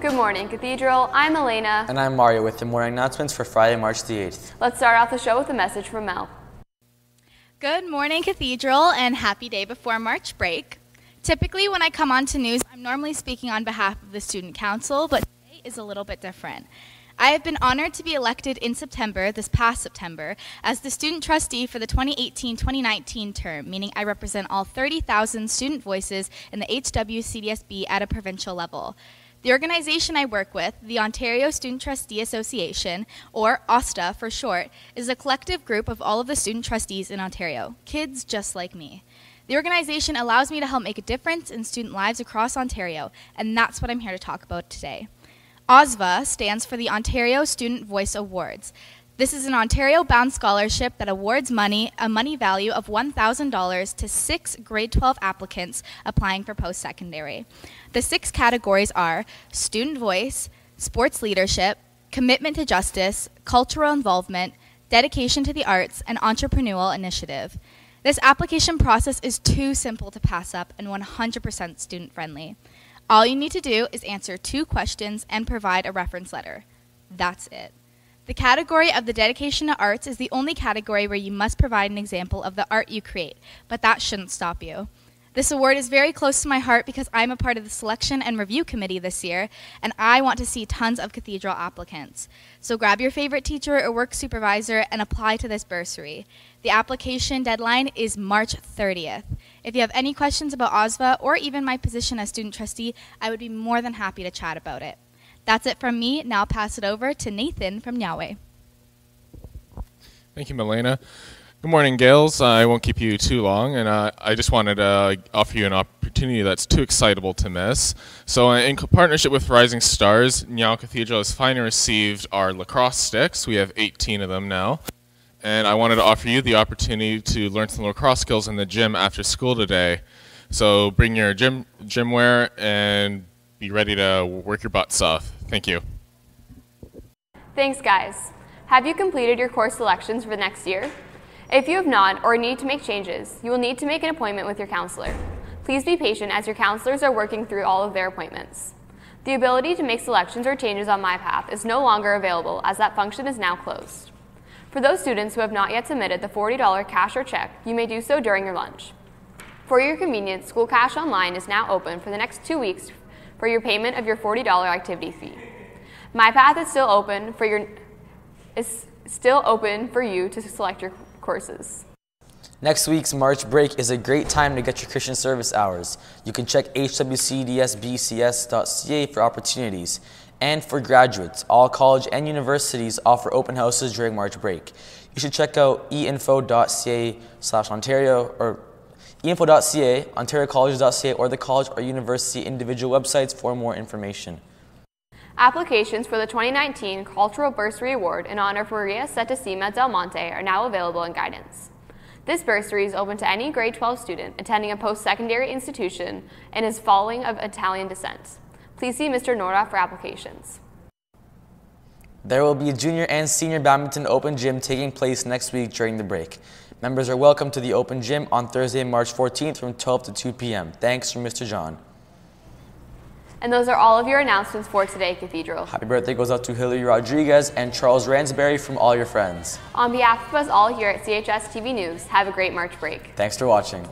Good morning, Cathedral. I'm Elena. And I'm Mario with the morning announcements for Friday, March the 8th. Let's start off the show with a message from Mel. Good morning, Cathedral, and happy day before March break. Typically, when I come on to news, I'm normally speaking on behalf of the Student Council, but today is a little bit different. I have been honored to be elected in September, this past September, as the student trustee for the 2018-2019 term, meaning I represent all 30,000 student voices in the HWCDSB at a provincial level. The organization I work with, the Ontario Student Trustee Association, or OSTA for short, is a collective group of all of the student trustees in Ontario, kids just like me. The organization allows me to help make a difference in student lives across Ontario, and that's what I'm here to talk about today. OSVA stands for the Ontario Student Voice Awards. This is an Ontario bound scholarship that awards money, a money value of $1,000 to six grade 12 applicants applying for post secondary. The six categories are student voice, sports leadership, commitment to justice, cultural involvement, dedication to the arts, and entrepreneurial initiative. This application process is too simple to pass up and 100% student friendly. All you need to do is answer two questions and provide a reference letter. That's it. The category of the dedication to arts is the only category where you must provide an example of the art you create, but that shouldn't stop you. This award is very close to my heart because I'm a part of the selection and review committee this year, and I want to see tons of cathedral applicants. So grab your favorite teacher or work supervisor and apply to this bursary. The application deadline is March 30th. If you have any questions about OSVA or even my position as student trustee, I would be more than happy to chat about it. That's it from me. Now I'll pass it over to Nathan from Yahweh. Thank you, Melena. Good morning, Gaels. Uh, I won't keep you too long, and uh, I just wanted to offer you an opportunity that's too excitable to miss. So, uh, in partnership with Rising Stars, Niao Cathedral has finally received our lacrosse sticks. We have 18 of them now. And I wanted to offer you the opportunity to learn some lacrosse skills in the gym after school today. So, bring your gym, gym wear and be ready to work your butts off. Thank you. Thanks, guys. Have you completed your course selections for the next year? If you have not or need to make changes, you will need to make an appointment with your counselor. Please be patient as your counselors are working through all of their appointments. The ability to make selections or changes on MyPath is no longer available as that function is now closed. For those students who have not yet submitted the $40 cash or check, you may do so during your lunch. For your convenience, School Cash Online is now open for the next two weeks for your payment of your $40 activity fee. MyPath is still open for your is still open for you to select your courses. Next week's March break is a great time to get your Christian service hours. You can check hwcdsbcs.ca for opportunities. And for graduates, all college and universities offer open houses during March break. You should check out einfo.ca slash Ontario or einfo.ca, ontariocolleges.ca, or the college or university individual websites for more information. Applications for the 2019 Cultural Bursary Award in honor of Maria Settesima Del Monte are now available in guidance. This bursary is open to any grade 12 student attending a post-secondary institution and is following of Italian descent. Please see Mr. Nora for applications. There will be a junior and senior badminton open gym taking place next week during the break. Members are welcome to the open gym on Thursday, March 14th from 12 to 2 p.m. Thanks from Mr. John. And those are all of your announcements for today, Cathedral. Happy birthday goes out to Hillary Rodriguez and Charles Ransberry from all your friends. On behalf of us all here at CHS TV News, have a great March break. Thanks for watching.